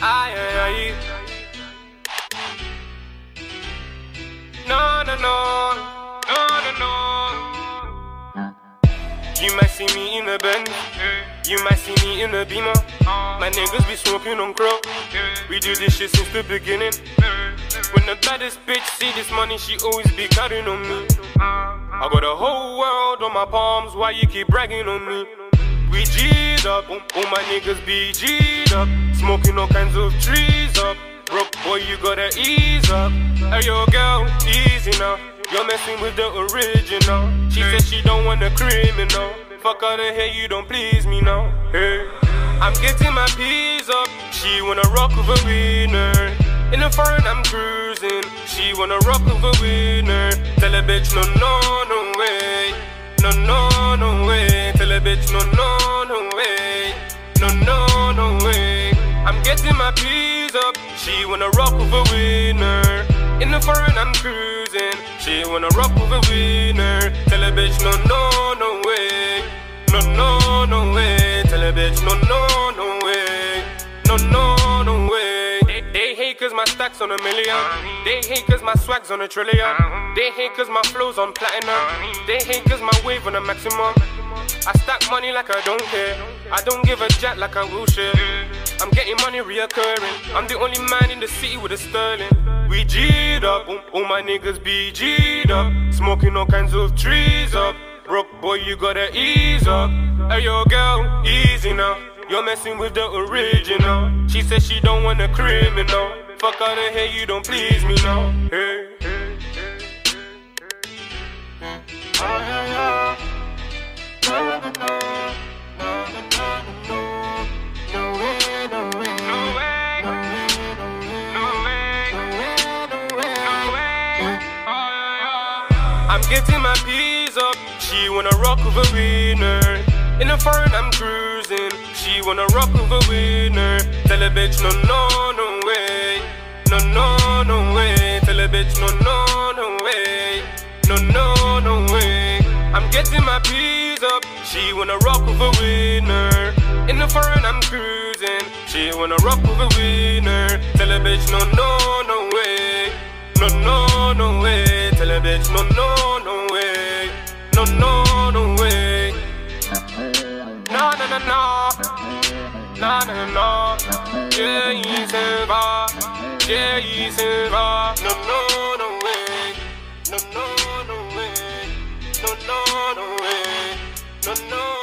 Aïe, aïe, aïe. No, no, no. No, no, no. You might see me in the Benz. You might see me in the Beamer. My niggas be smoking on crow. We do this shit since the beginning. When the baddest bitch see this money, she always be counting on me. I got the whole world on my palms, why you keep bragging on me? We G'd up, all my niggas be G'd up. Smoking all kinds of trees up. Broke boy, you gotta ease up. Hey yo, girl, easy now. You're messing with the original. She said she don't want a criminal. Fuck out of here, you don't please me now. Hey, I'm getting my peas up. She wanna rock with a winner. In the foreign, I'm cruising. She wanna rock with a winner. Tell a bitch, no, no, no way. She wanna rock with a winner. In the foreign, I'm cruising. She wanna rock with a winner. Tell a bitch, no, no, no way. No, no, no way. Tell a bitch, no, no, no way. No, no, no way. They, hate cause my stacks on a million. They hate cause my swag's on a trillion. They hate cause my flow's on platinum. They hate cause my wave on a maximum. I stack money like I don't care. I don't give a jack like I will share. Money reoccurring. I'm the only man in the city with a sterling. We G'd up, all my niggas be G'd up. Smoking all kinds of trees up. Broke boy, you gotta ease up. Hey yo, girl, easy now. You're messing with the original. She said she don't want a criminal. Fuck out of here, you don't please me now. Hey. I'm getting my peas up. She wanna rock with a winner. In the foreign, I'm cruising. She wanna rock with a winner. Tell a bitch, no, no, no way. No, no, no way. Tell a bitch, no, no, no way. No, no, no way. I'm getting my peas up. She wanna rock with a winner. In the foreign, I'm cruising. She wanna rock with a winner. Tell a bitch, no, no, no way. No, no, no way. Tell a bitch, no, no No, no, no, no. Yeah, il se va. Yeah, il se va. No, no, no way. No, no, no way. No, no, no way. No, no.